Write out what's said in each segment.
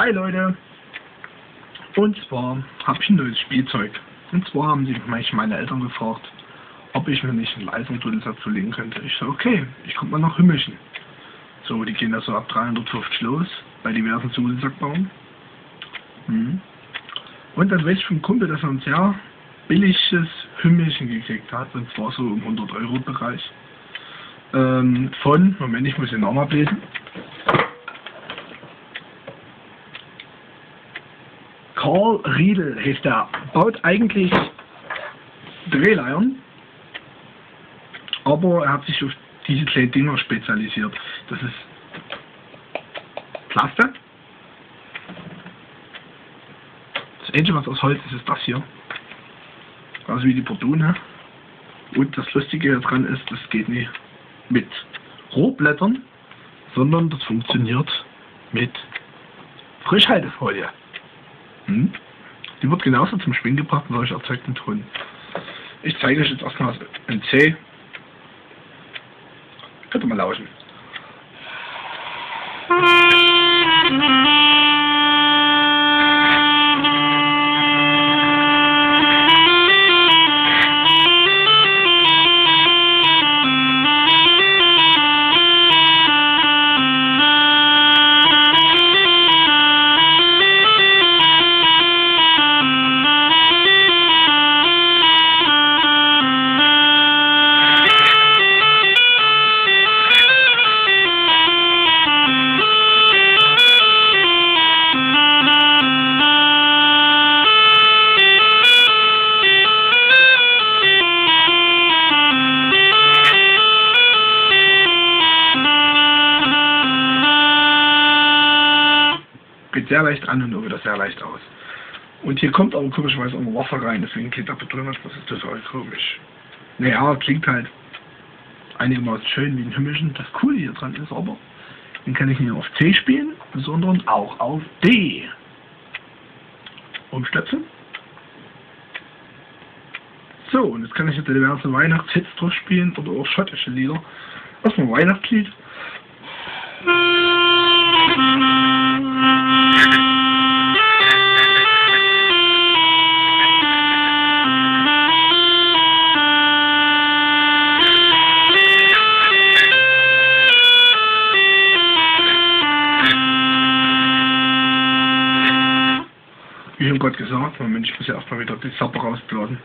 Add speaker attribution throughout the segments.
Speaker 1: Hi Leute! Und zwar habe ich ein neues Spielzeug. Und zwar haben sich mich meine Eltern gefragt, ob ich mir nicht einen Leistungsdudelsack zulegen könnte. Ich so, okay, ich komme mal nach Hümmelchen. So, die gehen da so ab 350 los, bei diversen Dudelsackbauern. Hm. Und dann weiß ich vom Kumpel, dass er ein sehr billiges Hümmelchen gekriegt hat, und zwar so im 100 Euro Bereich. Ähm, von, Moment, ich muss den Namen ablesen. Riedel heißt der. Baut eigentlich Drehleiern, aber er hat sich auf diese kleinen Dinger spezialisiert. Das ist Plaste. Das Einzige, was aus Holz ist, ist das hier. Also wie die Bordone. Und das Lustige daran ist, das geht nicht mit Rohblättern, sondern das funktioniert mit Frischhaltefolie. Hm? Die wird genauso zum Schwingen gebracht mit solch erzeugten Ton. Ich zeige euch jetzt erstmal ein C. Könnt ihr mal lauschen. Geht sehr leicht an und wieder sehr leicht aus. Und hier kommt aber komischerweise immer Wasser rein, deswegen klingt der Beton das ist total komisch. Naja, klingt halt einigermaßen schön wie ein Himmelchen. Das Coole hier dran ist aber, den kann ich nicht nur auf C spielen, sondern auch auf D. Umstöpseln. So, und jetzt kann ich jetzt diverse Weihnachtshits durchspielen oder auch schottische Lieder. Erstmal Weihnachtslied. Wie schon Gott gesagt, Moment, ich muss ja erstmal wieder die Sappe rausblasen.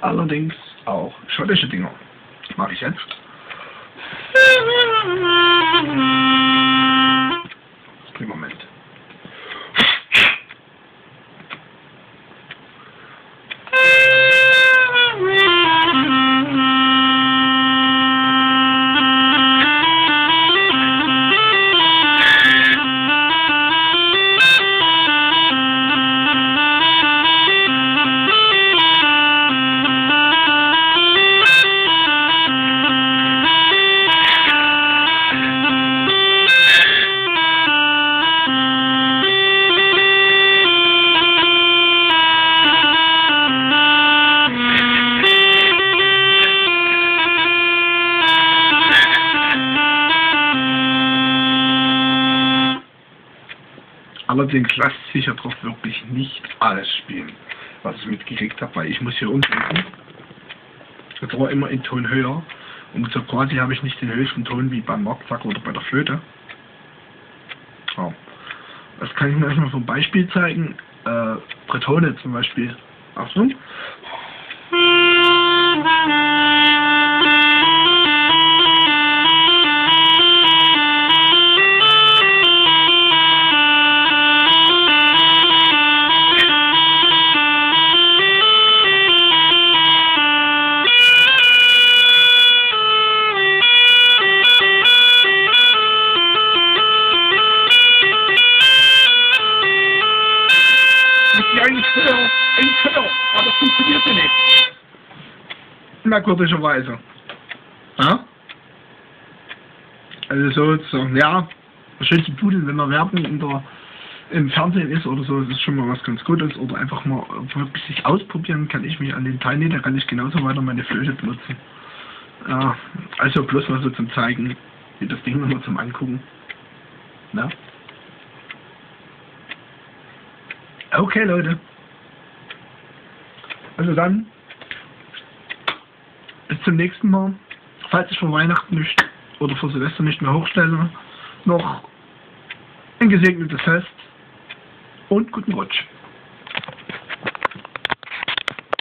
Speaker 1: Allerdings auch schottische Dinger. Mache ich jetzt. Moment. Allerdings lässt sich ja drauf wirklich nicht alles spielen, was ich mitgekriegt habe, weil ich muss hier umdrehen. Das war immer in Ton höher. Und so quasi habe ich nicht den höchsten Ton wie beim Marktsack oder bei der Flöte. Ja. Das kann ich mir erstmal vom Beispiel zeigen. Äh, Bretone zum Beispiel. Achtung. Ein Feuer, ein Feuer, aber das funktionierte nicht. Merkwürdigerweise. Ja? Also sozusagen, ja, schön zu Pudel, wenn wir Werbung in der im Fernsehen ist oder so, das ist schon mal was ganz Gutes. Oder einfach mal wirklich sich ausprobieren, kann ich mich an den Teil da kann ich genauso weiter meine Flöte benutzen. Ja, also bloß mal so zum Zeigen, wie das Ding nochmal zum Angucken. Na? Okay, Leute. Also dann, bis zum nächsten Mal. Falls ich vor Weihnachten nicht oder vor Silvester nicht mehr hochstelle, noch ein gesegnetes Fest und guten Rutsch.